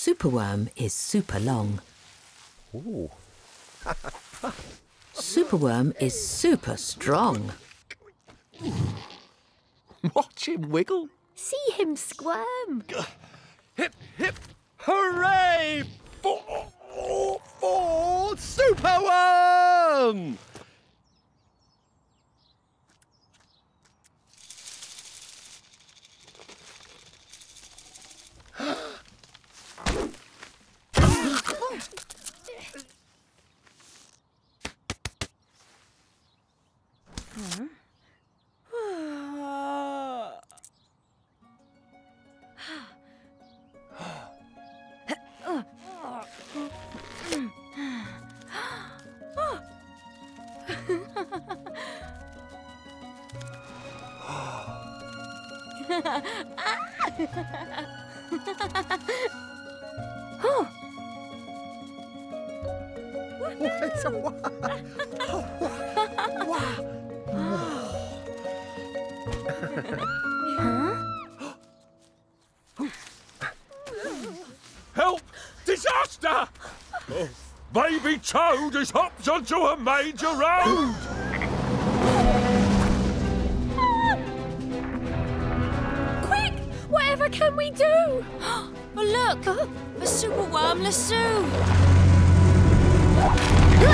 Superworm is super long. Ooh. Superworm is super strong. Watch him wiggle. See him squirm. Hip, hip, hooray for, for Superworm! Hmm. ah! Help! Disaster! Oh, baby Toad has hopped onto a major road! Quick! Whatever can we do? Oh, look! A superworm lasso! Hey!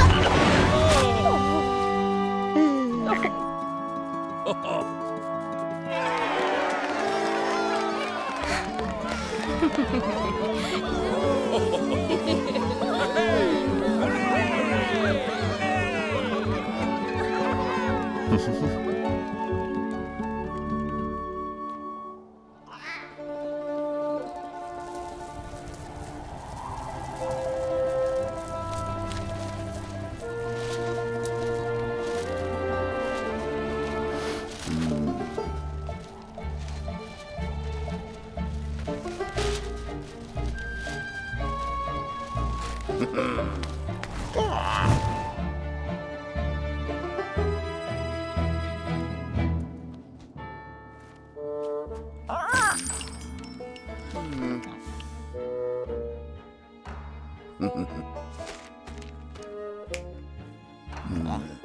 Hooray! 嗯。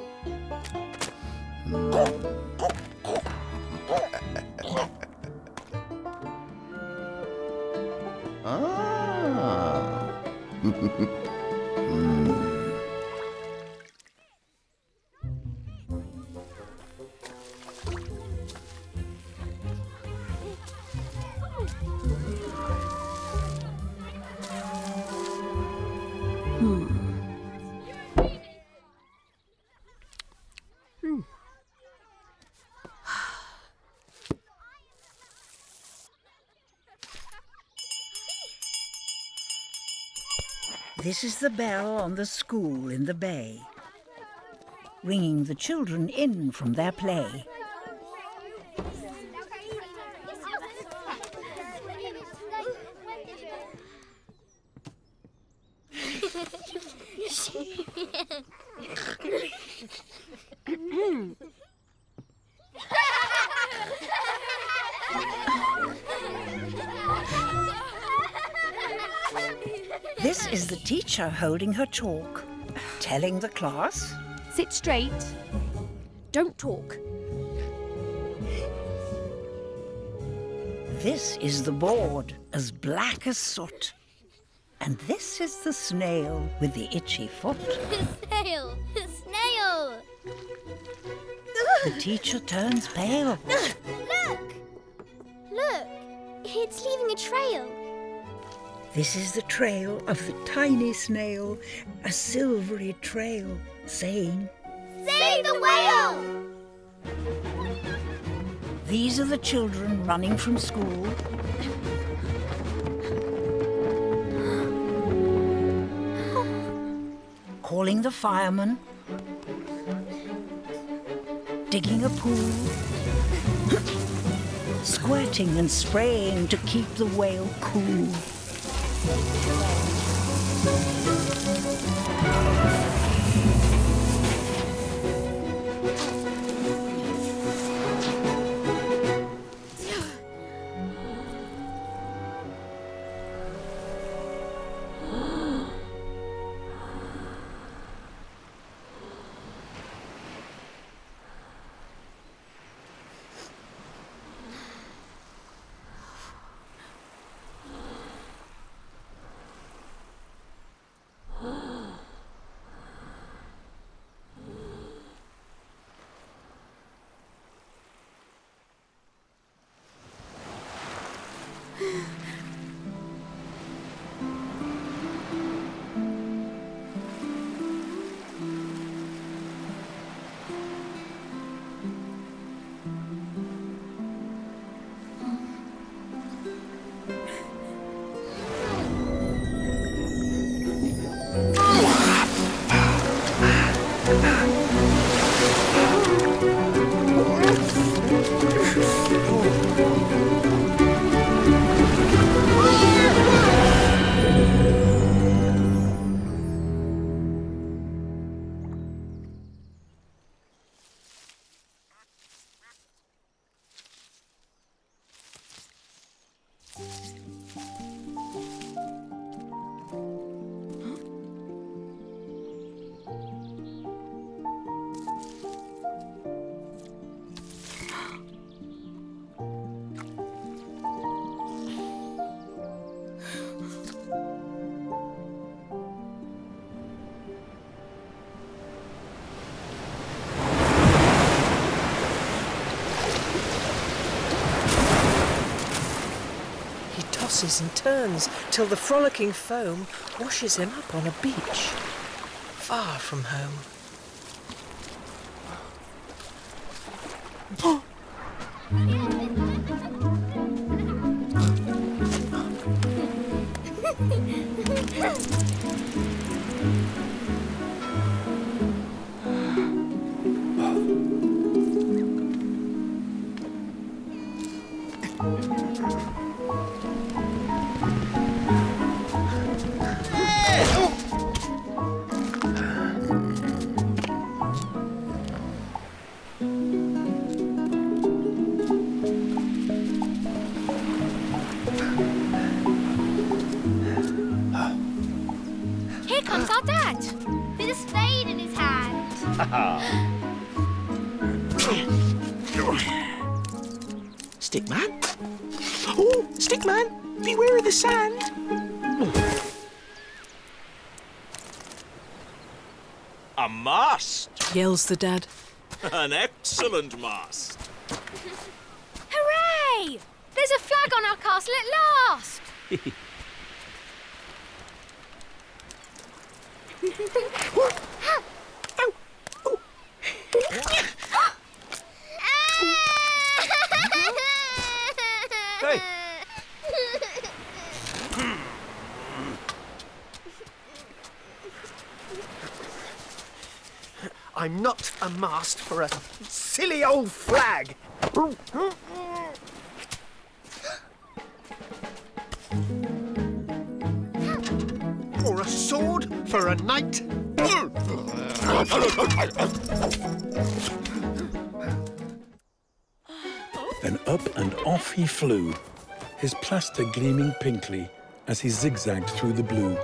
This is the bell on the school in the bay, ringing the children in from their play. Teacher holding her chalk, telling the class Sit straight. Don't talk. This is the board, as black as soot. And this is the snail with the itchy foot. Snail! Snail! The teacher turns pale. Look! Look! It's leaving a trail. This is the trail of the tiny snail, a silvery trail, saying, Save the whale! These are the children running from school. Calling the fireman. Digging a pool. Squirting and spraying to keep the whale cool. Thank you. Tosses and turns till the frolicking foam washes him up on a beach, far from home. Beware of the sand. A mast! Yells the dad. An excellent mast! Hooray! There's a flag on our castle at last. Hey. Oh, oh. I'm not a mast for a silly old flag. Or a sword for a knight. Then up and off he flew, his plaster gleaming pinkly as he zigzagged through the blue.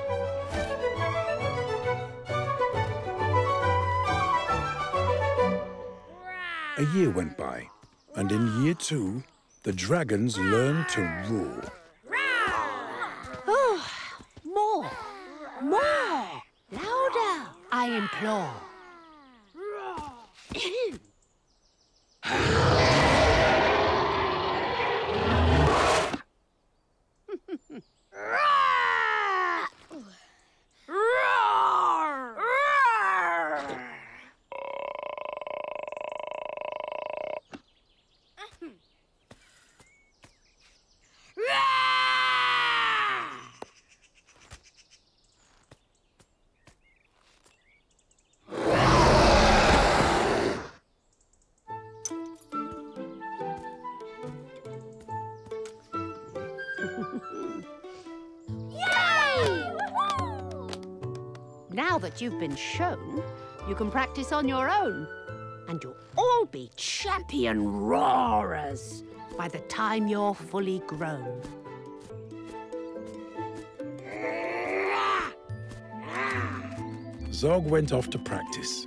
A year went by, and in year two, the dragons learned to roar. Oh, more! More! Louder! I implore. Now that you've been shown, you can practice on your own. And you'll all be champion roarers by the time you're fully grown. Zog went off to practice.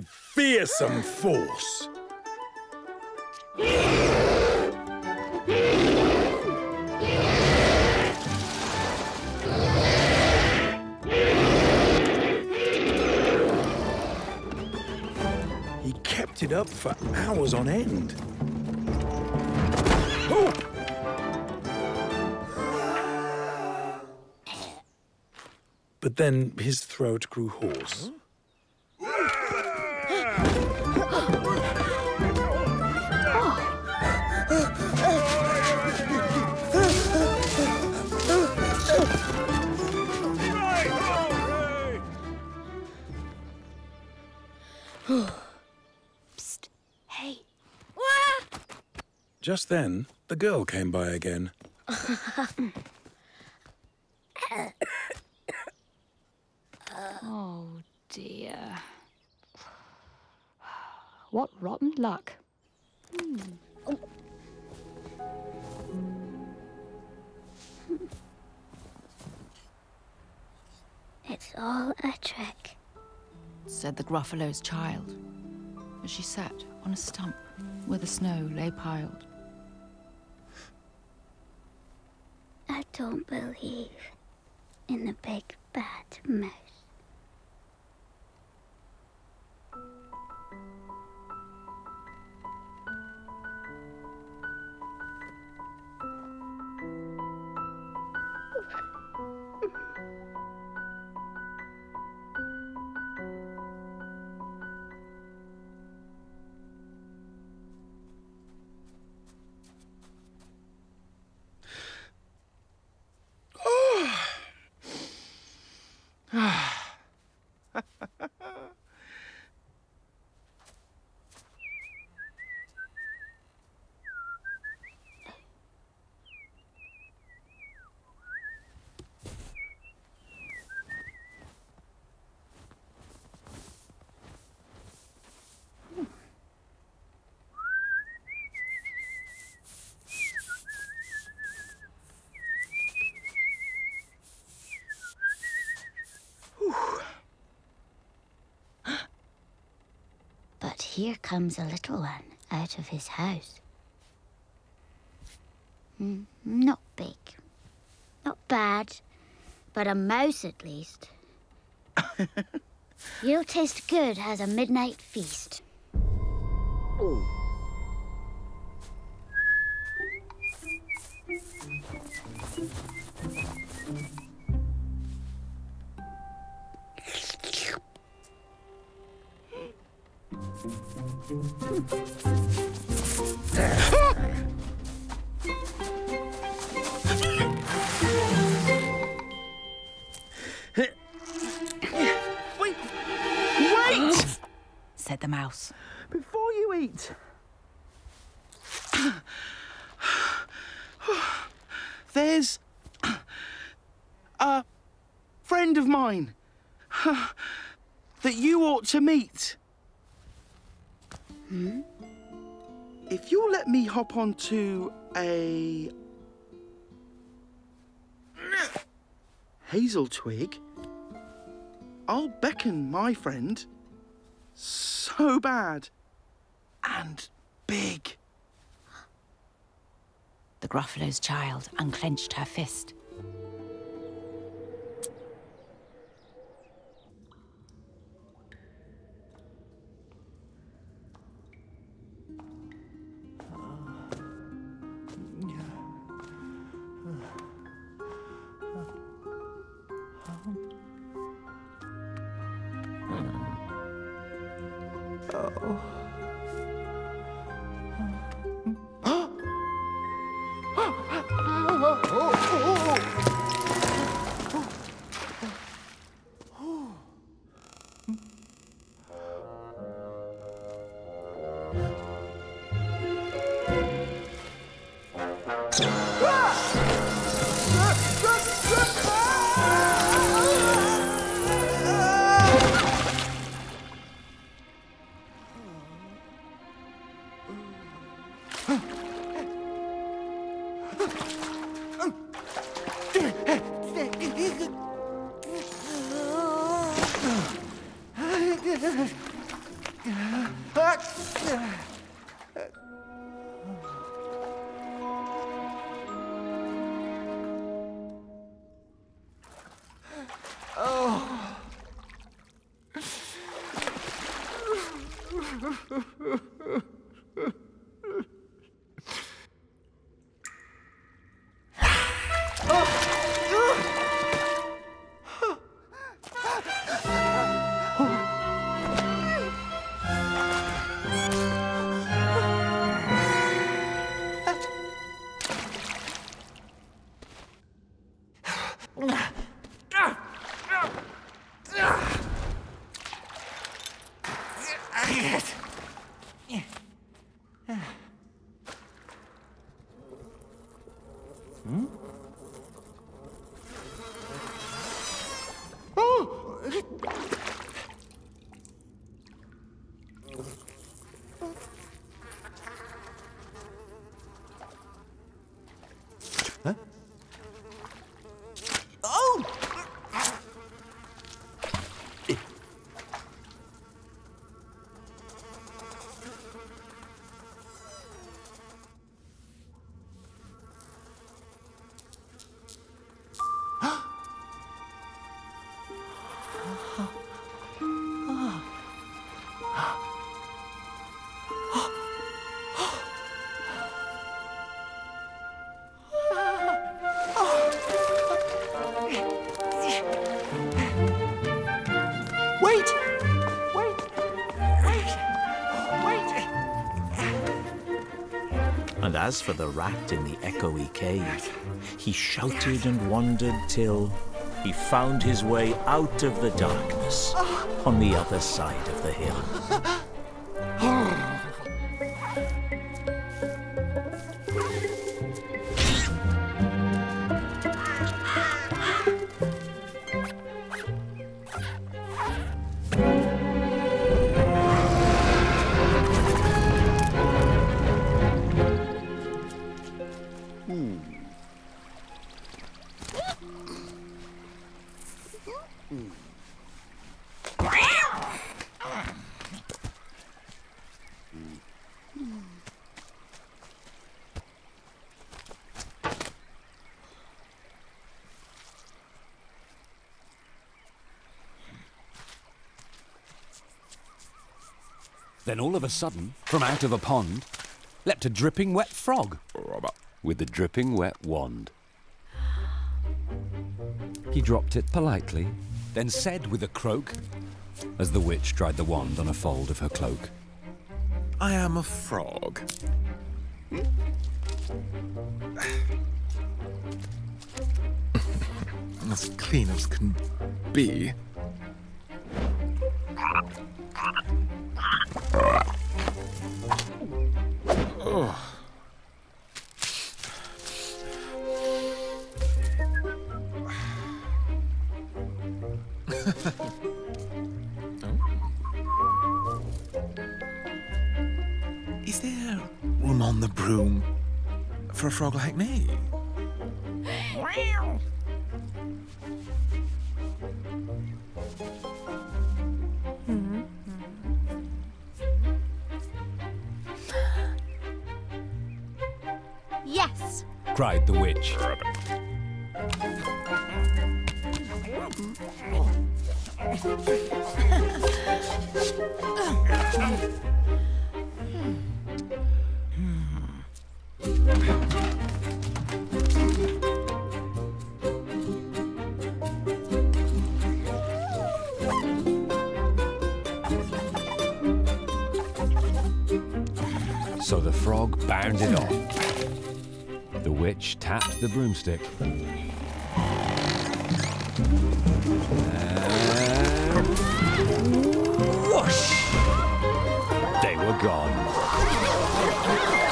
With fearsome force. He kept it up for hours on end. But then his throat grew hoarse. Psst. Hey. Just then, the girl came by again. Oh dear. What rotten luck. Hmm. It's all a trick. said the Gruffalo's child, as she sat on a stump where the snow lay piled. I don't believe in the big bad mouse. Here comes a little one out of his house. Hmm, not big, not bad, but a mouse at least. You'll taste good as a midnight feast. Wait! Mouse. Before you eat. There's a friend of mine that you ought to meet. Hmm? If you'll let me hop onto a hazel twig, I'll beckon my friend so bad and big. The Gruffalo's child unclenched her fist. 어, 어, 어, Uh, uh, uh, uh. Ugh. As for the rat in the echoey cave, he shouted and wandered till he found his way out of the darkness on the other side of the hill. Then all of a sudden, from out of a pond, leapt a dripping wet frog with the dripping wet wand. He dropped it politely, then said with a croak, as the witch dried the wand on a fold of her cloak. I am a frog. as clean as can be. Is there room on the broom for a frog like me? So the frog bounded off. The witch tapped the broomstick. And whoosh! They were gone.